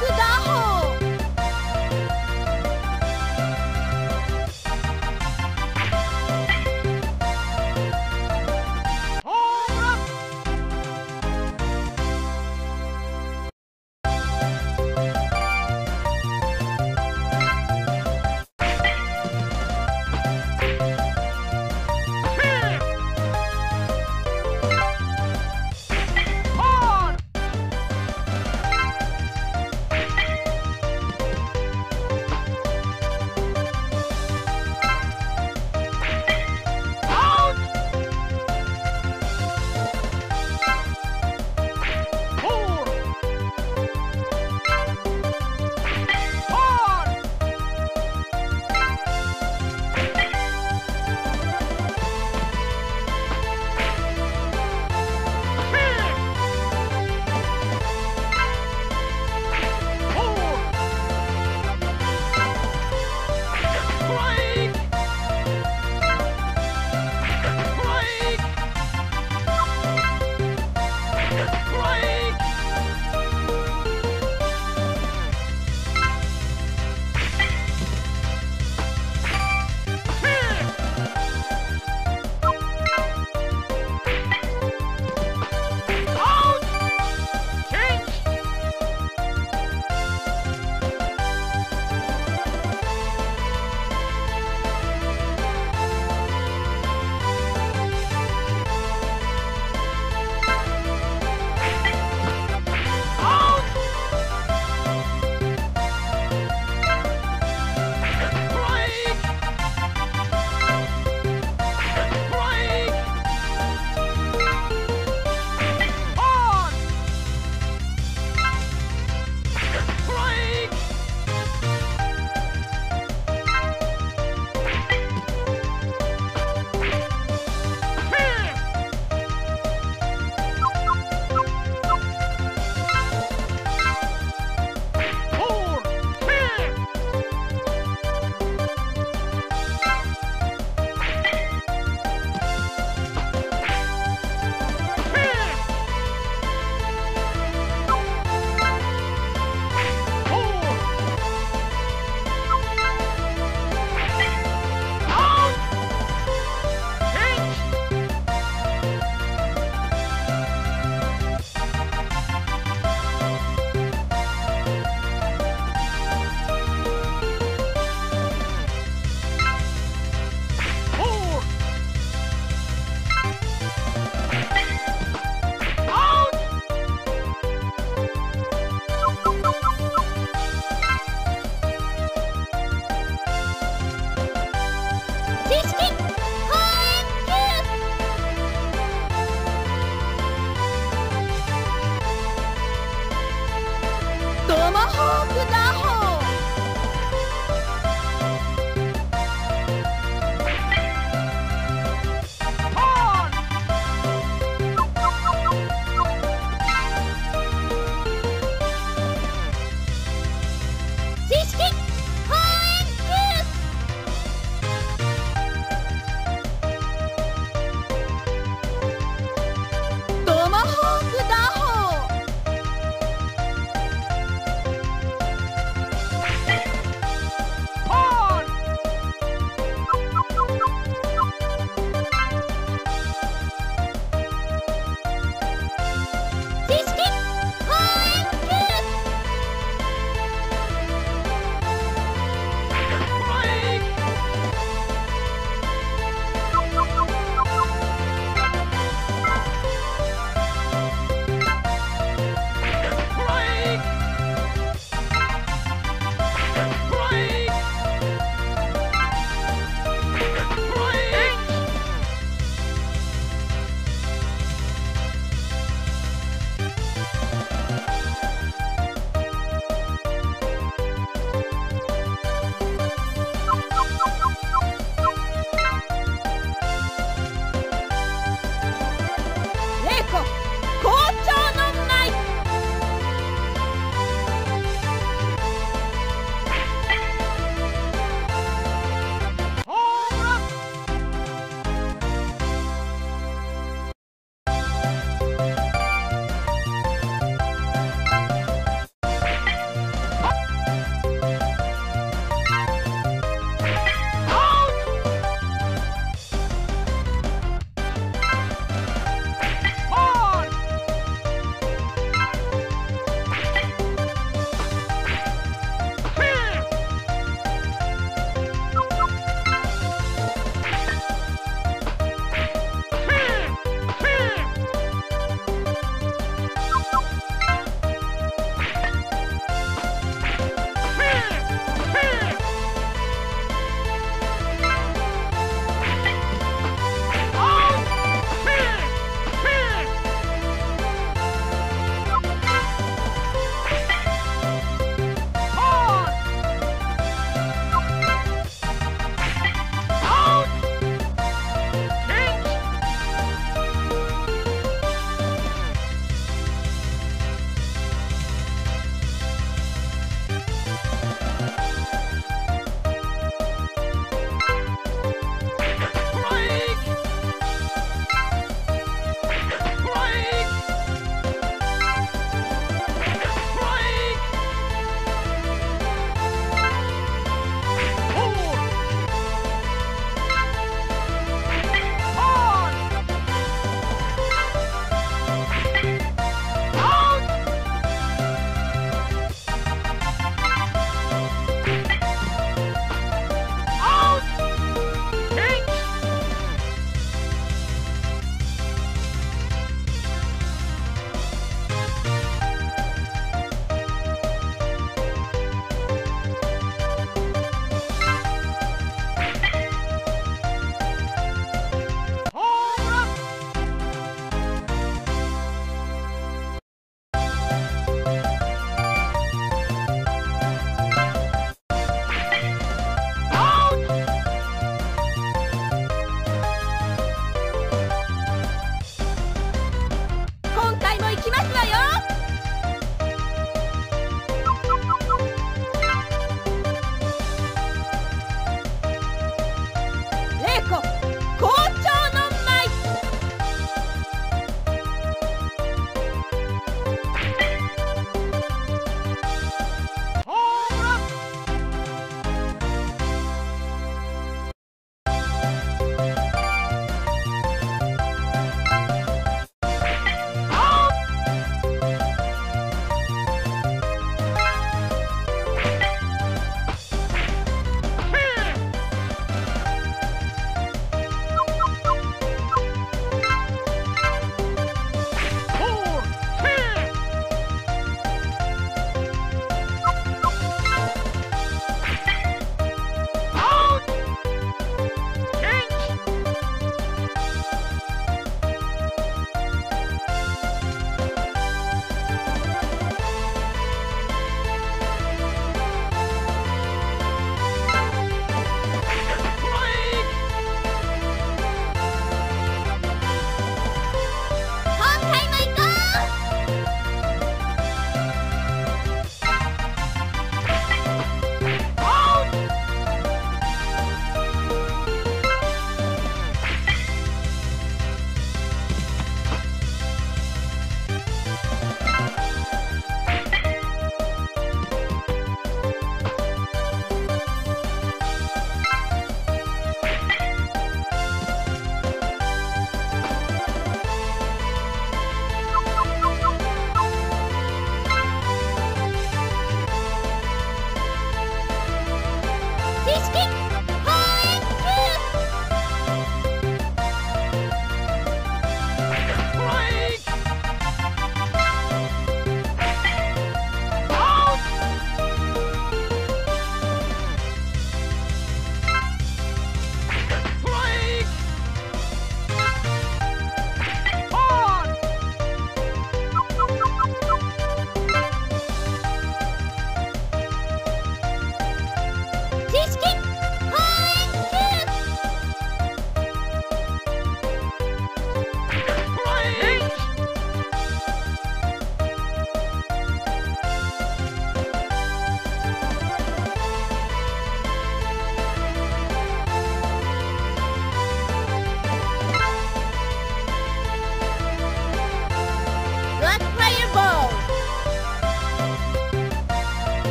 自打。不在。